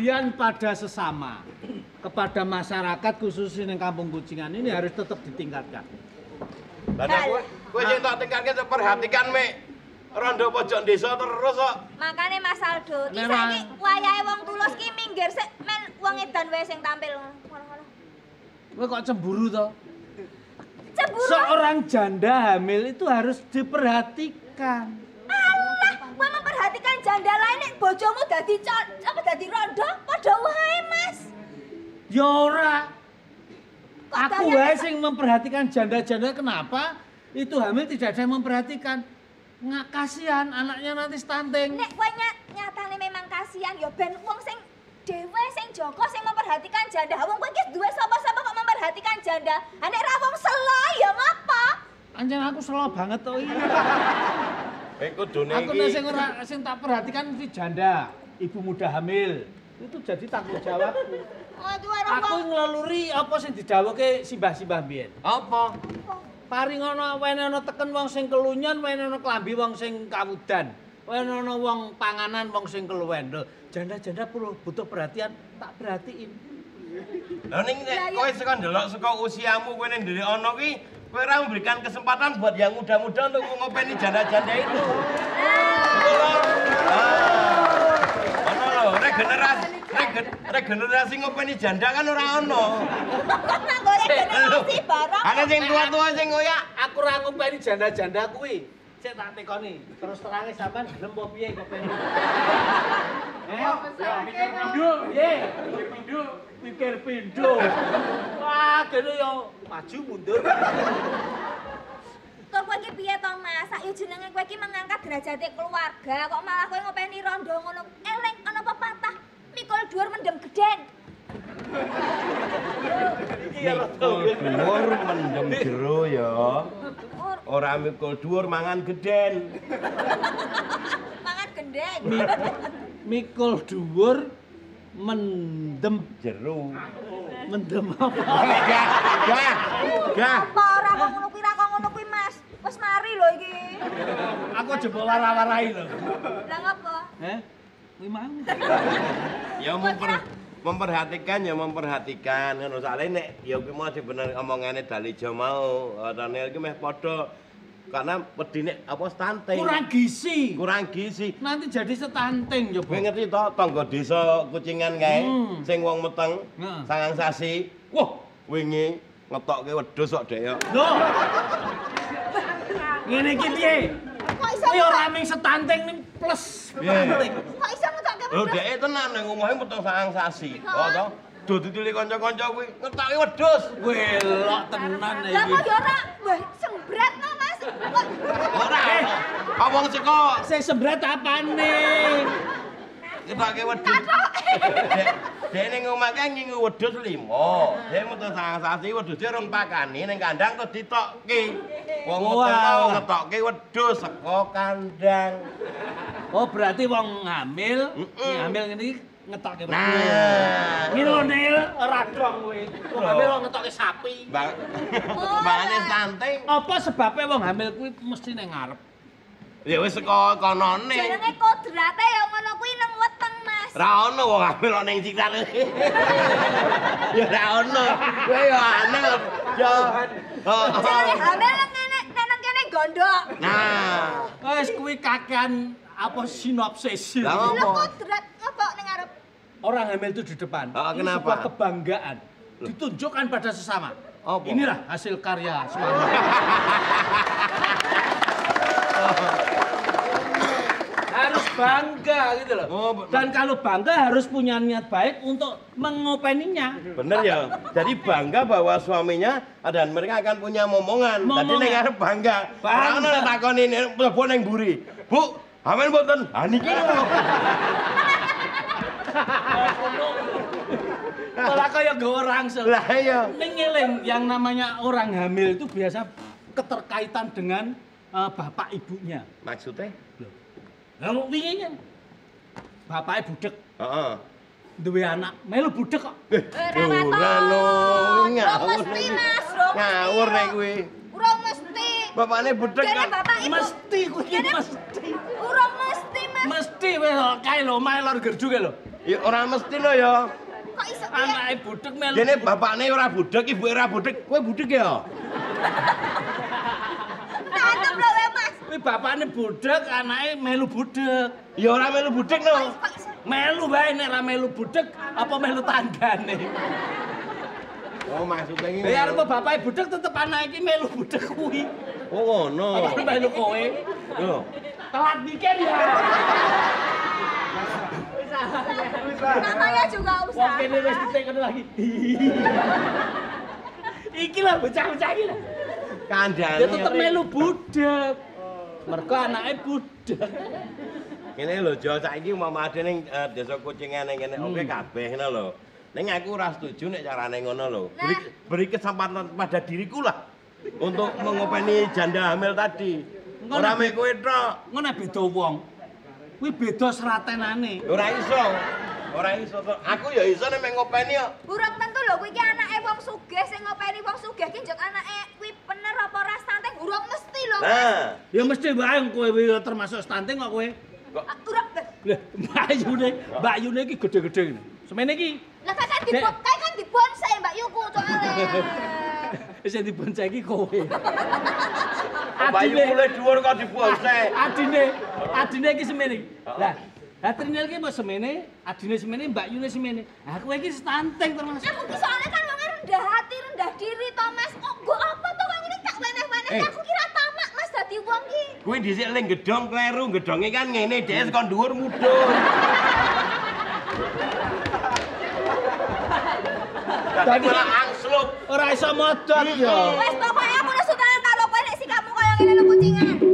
pengabdian pada sesama kepada masyarakat khususnya di kampung Kucingan ini harus tetap ditingkatkan. Lah nek kowe sing tak tingkatke perhatikan mek rondo pojok desa terus kok. Makane Mas Aldo, iki saiki wayahe wong tulus ki minggir sik men wong edan wae sing tampil ngono-ngono. Kowe kok cemburu toh? Cemburu. Seorang janda hamil itu harus diperhatikan. Lain nek bojomu dadi apa dadi rondo padha wae, Mas. Ya ora. Aku wae sing memperhatikan janda-janda kenapa? Itu hamil tidak ada yang memperhatikan. Nggak kasihan anaknya nanti stunting. Nek kowe nyat, nyatane memang kasihan ya ben wong sing dhewe sing Joko sing memperhatikan janda. Wong kowe iki duwe sapa-sapa kok memperhatikan janda. Ha nek ra wong selo ya ngapa? Anjen aku selo banget to iki. Eh kudune Aku nek sing iki. ora sing tak perhatikan mesti janda, ibu muda hamil. Itu jadi tanggung jawabku. Ora Aku wong. ngeleluri apa sing didhawuhke simbah-simbah mbiyen. Apa? Paring ana wene ana teken wong sing kelunyan, wene ana klambi wong sing kawudan. Wene ana wong panganan wong sing keluwen. Janda-janda perlu butuh perhatian, tak perhatiin. Lah ning nek kowe saka ndelok saka usiamu kowe ning ndiri ana kuwi ora memberikan kesempatan buat yang muda-muda untuk ngopeni janda-janda itu. Ah. Ono lho, regenerasi regen- regenerasi ngopeni janda kan ora ono. Nang golek generasi barang. Ana sing tua-tua sing ngoyak Aku ora ngumpeni janda-janda kuwi. Cek tak tekoni. Terus terange sampean gelem apa piye ngopeni? Eh, ya mikir pindho. Piye? Mikir pindho. Mikir pindho. Kene yo maju mundur. Tur kowe iki piye to, Mas? Sak yo jenenge kowe iki mengangkat derajate keluarga, kok malah kowe ngopeni rondo ngono. Eleng ana pepatah, mikul dhuwur mendem gedhen. dhuwur mendem jero ya. Ora mikul dhuwur mangan gedhen. mangan gendeng. Mikul dhuwur mendem Jero. mendem apa? Gah, gah, gah. Apa ora kok ngono kuwi ra kok ngono kuwi, Mas? Wis mari lho iki. Aku coba wara-warai lho. Lah ngapa? Eh? Kuwi mau. Ya memper, memperhatikan ya memperhatikan ngono soalnya nek ya kuwi mau bener omongane Dalijo mau Daniel iki meh padha karena wedi nek apa stunting Kurang gizi. kurang gizi Nanti jadi stunting Kowe coba. ngerti to tangga desa kucingan kae Hmm. sing wong meteng Heeh. sangang sasi wah wingi ngetokke wedhus kok dek ya Loh. Ngene iki piye? Kok iso Kuwi ora ming stunting ning plus kok iso ngetokke lho wedhus? dek tenan nang omahe meteng sangang sasi oh to do dituli kanca-kanca kuwi ngetokke wedhus Welok tenan Lah iki. kok yo ora wah sembrat no, Mas. Kok ora kok wong seko Sing sembrat apane? ngetokke wedhus dek dek ning omah kae ngingu wedhus limo dek meteng sangang sasi wedhuse rong pakani ning kandang terus ditokke wong wah. ngetokke wedhus saka kandang Oh, berarti wong hamil, Mm-mm. hamil ngene iki ngetokke wedhus. Nah. Ngene Nil, ora dong kowe. Wong hamil kok ngetokke sapi. Lah. stunting. Apa sebabnya wong hamil kuwi mesti ning ngarep? Ya wis saka konone. jenenge kodrate ya ngono kuwi nang weteng, Mas. Ra ono wong hamil ana ning cikar. Ya ra ono. Kowe ya aneh. Ya. Oh, Jenenge oh. hamil nang nang kene gondok. Nah, Wis kuwi kakean apa sinopsis. Lah, Lho Apa? kodrat? Orang hamil itu di depan. Ah, Ini kenapa? sebuah kebanggaan. Ditunjukkan pada sesama. Apa? Inilah hasil karya semangat. harus bangga gitu loh. Oh, Dan kalau bangga harus punya niat baik untuk mengopeninya. bener ya. Jadi bangga bahwa suaminya dan mereka akan punya momongan. Tadi Momongan. ning arep bangga. Bangga. nek takoni mlebu ning mburi. Bu, hamil mboten? Ha niki lho. Kalau kayak gue orang sel. Lah iya. Ning ngeling yang namanya orang hamil itu biasa keterkaitan dengan eh, bapak ibunya. Maksudnya? Lah wingi kan bapaknya budek, Heeh. duwe anak, melu budek kok. Eh, Ora lho, ngawur. mesti, Mas. Ngawur nek kuwi. Ora mesti. Bapakne budek Jane kok. bapak ibu. Mesti kuwi mesti. Ora mesti, Mas. Mesti wis kae lho, mae lor gerdu kae lho. Ya ora mesti lho ya. Kok iso? Anake budek melu. Dene bapakne ora budek, ibuke ora budek. Kowe budek ya? Tantem lho we Mas. Kuwi bapakne budek, anake melu budek. Ya ora melu kok iso? Melu wae nek ra melu budek apa melu tanggane. Oh, maksudnya iki. Ya arep bapake budek tetep anake iki melu budek kuwi. Oh, ngono. Apa melu kowe? Yo. Telat dikit ya. Namanya juga Wong usaha. kene wis ditekan lagi. Iki lah bocah-bocah iki lah. Kandhane. Dia tetep melu budek. Mergo anake budek. Kene lho, Jo, saiki ade ning eh, desa kucingan ning kene Hmm. oke kabeh ngono lho. Ning aku ora setuju nek carane ngono lho. Beri, beri kesempatan pada diriku lah untuk mengopeni janda hamil tadi. Ora mek kowe tok. Ngono beda wong. Kuwi beda seratenane. Ora iso. Ora iso. to. Aku ya iso nek ngopeni kok. Burung tentu lho kuwi iki anake wong sugih sing ngopeni wong sugih ki njot anake kuwi bener apa ora stunting urung mesti lho. Nah, Ya mesti wae kowe kuwi termasuk stunting kok kowe. kok Ah, Urung. Lah, Mbak Yune, Mbak Yune iki gede-gede ngene. Semene iki Lah kan kan Dek. dibon kae kan dibonsai Mbak Yuku soalnya. sing dibonsai iki kowe. bayu mulai dhuwur kok dibonsai. Adine, adine iki semene. Lah, lah Trinil iki mau semene, adine semene, Mbak Yune semene. Lah kowe iki stunting termasuk. Aku ki soalnya kan wong rendah hati, rendah diri to Mas. Oh, gua apa to wong ini tak weneh-weneh Eh. aku kira tamak Mas dadi wong ki. Kuwi dhisik ling gedhong kleru, gedhonge kan ngene, dhek sekon dhuwur mudhun. Dadi malah angslup. Ora iso modot ya. Wes ada dalam kucingan